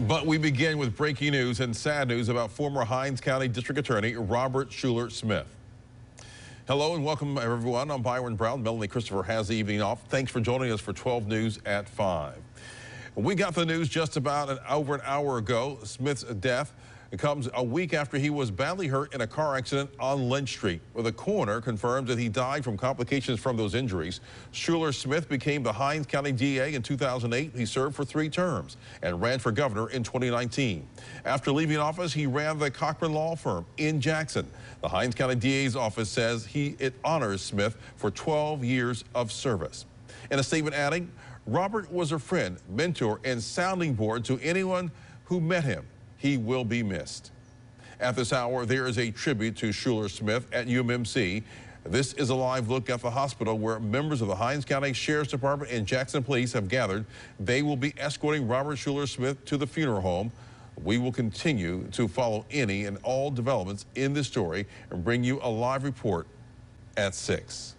But we begin with breaking news and sad news about former Hinds County District Attorney Robert Shuler Smith. Hello and welcome everyone. I'm Byron Brown. Melanie Christopher has the evening off. Thanks for joining us for 12 News at 5. We got the news just about an over an hour ago. Smith's death comes a week after he was badly hurt in a car accident on Lynch Street, where the coroner confirmed that he died from complications from those injuries. Shuler Smith became the Hinds County DA in 2008. He served for three terms and ran for governor in 2019. After leaving office, he ran the Cochran Law Firm in Jackson. The Hinds County DA's office says he it honors Smith for 12 years of service. In a statement adding, Robert was a friend, mentor, and sounding board to anyone who met him he will be missed. At this hour, there is a tribute to Shuler Smith at UMMC. This is a live look at the hospital where members of the Hinds County Sheriff's Department and Jackson Police have gathered. They will be escorting Robert Shuler Smith to the funeral home. We will continue to follow any and all developments in this story and bring you a live report at 6.